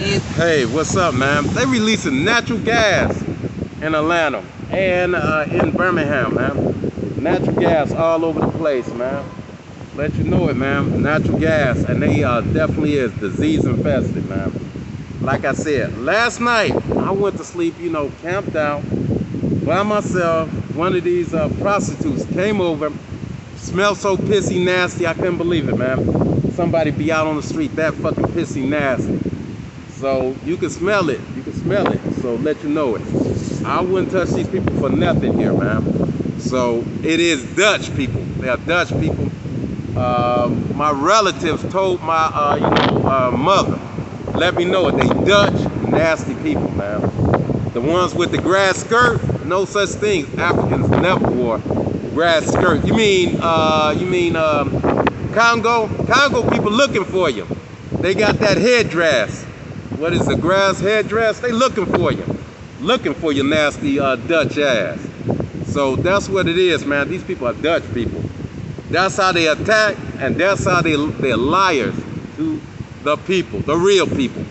Hey, what's up, man? They releasing natural gas in Atlanta and uh, in Birmingham, man. Natural gas all over the place, man. Let you know it, man. Natural gas, and they uh, definitely is disease infested, man. Like I said, last night I went to sleep, you know, camped out by myself. One of these uh, prostitutes came over, smelled so pissy nasty, I couldn't believe it, man. Somebody be out on the street that fucking pissy nasty. So you can smell it. You can smell it. So let you know it. I wouldn't touch these people for nothing here, man. So it is Dutch people. They are Dutch people. Um, my relatives told my uh, you know uh, mother, let me know it. They Dutch nasty people, man. The ones with the grass skirt, no such thing. Africans never wore grass skirt. You mean uh, you mean um, Congo? Congo people looking for you. They got that headdress what is the grass headdress? They looking for you. Looking for your nasty uh, Dutch ass. So that's what it is, man. These people are Dutch people. That's how they attack, and that's how they, they're liars to the people, the real people.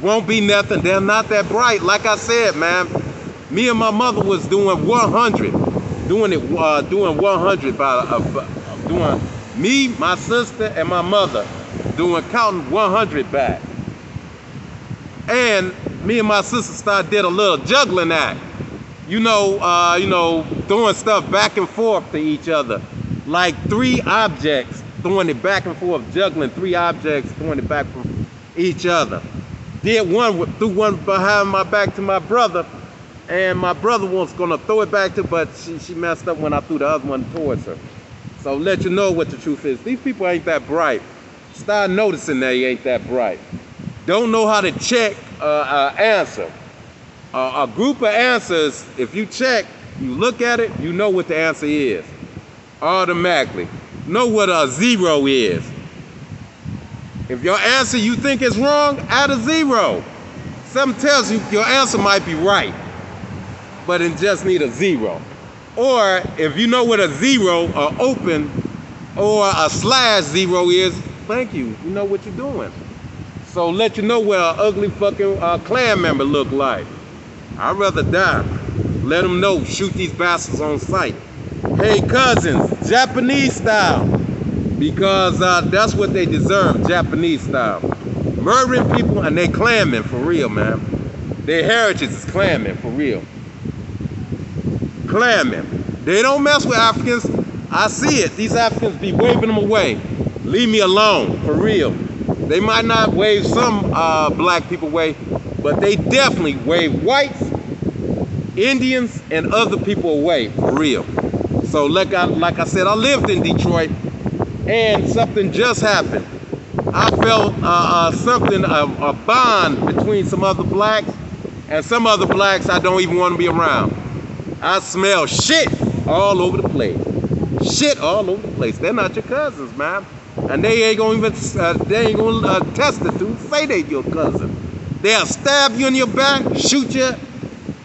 Won't be nothing. They're not that bright. Like I said, man, me and my mother was doing 100. Doing it, uh, doing 100 by, uh, doing me, my sister, and my mother doing counting 100 back. And me and my sister started did a little juggling act. You know, uh, you know, throwing stuff back and forth to each other. Like three objects, throwing it back and forth, juggling three objects, throwing it back from each other. Did one, threw one behind my back to my brother, and my brother was gonna throw it back to, but she, she messed up when I threw the other one towards her. So let you know what the truth is. These people ain't that bright. Start noticing they ain't that bright don't know how to check uh, an answer. Uh, a group of answers, if you check, you look at it, you know what the answer is. Automatically. Know what a zero is. If your answer you think is wrong, add a zero. Something tells you your answer might be right, but it just need a zero. Or if you know what a zero, or open, or a slash zero is, thank you. You know what you're doing. So let you know what an ugly fucking uh, clan member look like. I'd rather die. Let them know, shoot these bastards on sight. Hey cousins, Japanese style. Because uh, that's what they deserve, Japanese style. Murdering people and they clanmen for real, man. Their heritage is clanmen for real. Clanmen. They don't mess with Africans. I see it. These Africans be waving them away. Leave me alone, for real. They might not wave some uh, black people away, but they definitely wave whites, Indians, and other people away for real. So like I, like I said, I lived in Detroit, and something just happened. I felt uh, uh, something, a, a bond between some other blacks and some other blacks I don't even want to be around. I smell shit all over the place. Shit all over the place. They're not your cousins, man. And they ain't gonna even, uh, they ain't gonna uh, test it to say they your cousin. They'll stab you in your back, shoot you.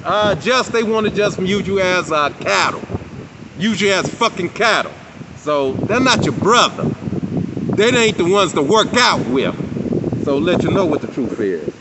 Uh, just, they wanna just use you as uh, cattle. Use you as fucking cattle. So they're not your brother. They ain't the ones to work out with. So let you know what the truth is.